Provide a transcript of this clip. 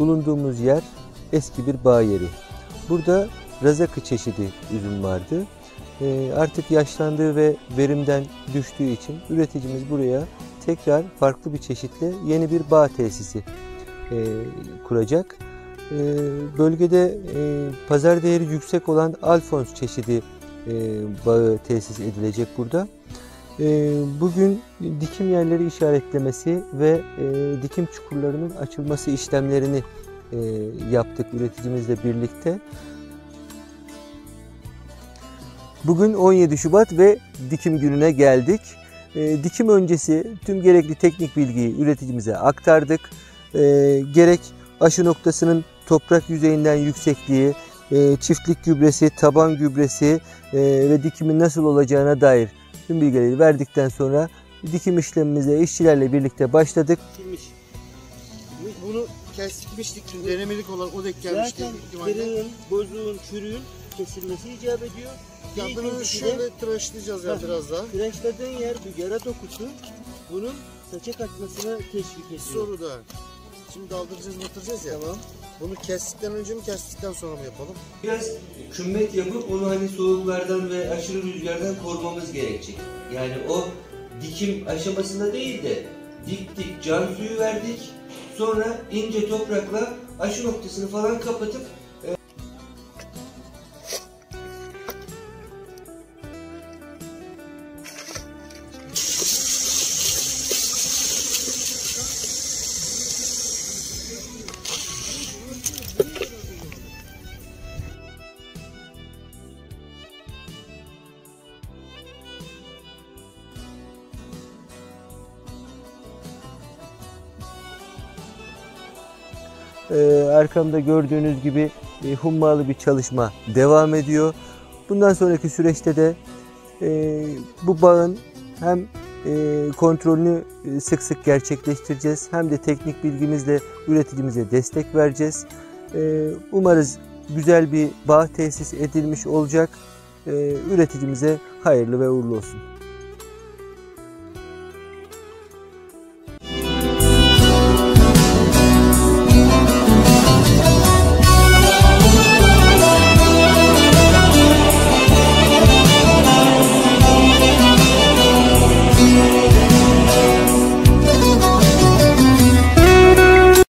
Bulunduğumuz yer eski bir bağ yeri. Burada razakı çeşidi üzüm vardı. Ee, artık yaşlandığı ve verimden düştüğü için üreticimiz buraya tekrar farklı bir çeşitle yeni bir bağ tesisi e, kuracak. E, bölgede e, pazar değeri yüksek olan Alfons çeşidi e, bağı tesis edilecek burada. E, bugün dikim yerleri işaretlemesi ve e, dikim çukurlarının açılması işlemlerini e, yaptık üreticimizle birlikte. Bugün 17 Şubat ve dikim gününe geldik. E, dikim öncesi tüm gerekli teknik bilgiyi üreticimize aktardık. Gerek aşı noktasının toprak yüzeyinden yüksekliği, e, çiftlik gübresi, taban gübresi e, ve dikimin nasıl olacağına dair tüm bilgileri verdikten sonra dikim işlemimize işçilerle birlikte başladık. Bitirmiş. Bunu kesmiştik dün denemelik olarak o denk gelmişti. Zaten kırığın, bozuğun, çürüğün kesilmesi icap ediyor. Ya Bir bunu şöyle tıraşlayacağız ya biraz daha. tıraşladığın yer bu yara dokusu bunun saça kaçmasına teşvik ediyor. Soru da. Şimdi daldıracağız batıracağız ya. Tamam. Bunu kestikten önce mi kestikten sonra mı yapalım? Biraz kümmet yapıp onu hani soğuklardan ve aşırı rüzgardan korumamız gerekecek. Yani o dikim aşamasında değil de diktik, can suyu verdik. Sonra ince toprakla aşı noktasını falan kapatıp arkamda gördüğünüz gibi e, hummalı bir çalışma devam ediyor. Bundan sonraki süreçte de e, bu bağın hem e, kontrolünü sık sık gerçekleştireceğiz hem de teknik bilgimizle üreticimize destek vereceğiz. Umarız güzel bir bağ tesis edilmiş olacak. Üreticimize hayırlı ve uğurlu olsun.